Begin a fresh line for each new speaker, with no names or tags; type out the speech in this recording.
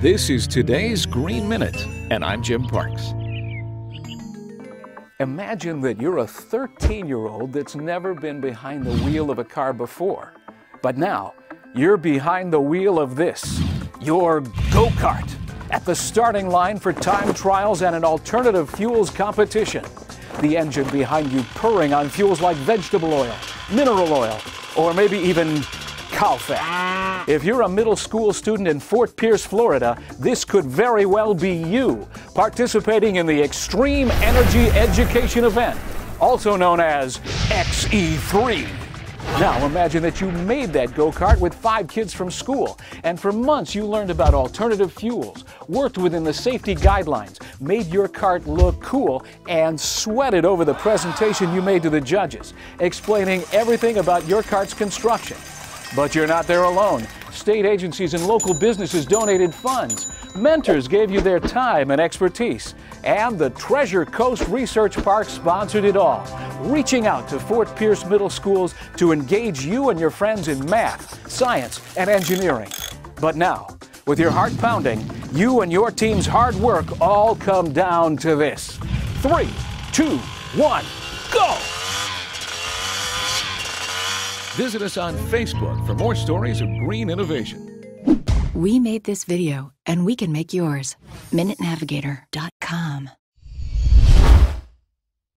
This is today's Green Minute, and I'm Jim Parks.
Imagine that you're a 13 year old that's never been behind the wheel of a car before. But now, you're behind the wheel of this your go kart at the starting line for time trials and an alternative fuels competition. The engine behind you purring on fuels like vegetable oil, mineral oil, or maybe even If you're a middle school student in Fort Pierce, Florida, this could very well be you participating in the Extreme Energy Education event, also known as XE3. Now imagine that you made that go kart with five kids from school, and for months you learned about alternative fuels, worked within the safety guidelines, made your kart look cool, and sweated over the presentation you made to the judges, explaining everything about your kart's construction. But you're not there alone. State agencies and local businesses donated funds. Mentors gave you their time and expertise. And the Treasure Coast Research Park sponsored it all, reaching out to Fort Pierce Middle Schools to engage you and your friends in math, science, and engineering. But now, with your heart pounding, you and your team's hard work all come down to this. Three, two, one, go!
Visit us on Facebook for more stories of green innovation.
We made this video, and we can make yours. MinuteNavigator.com.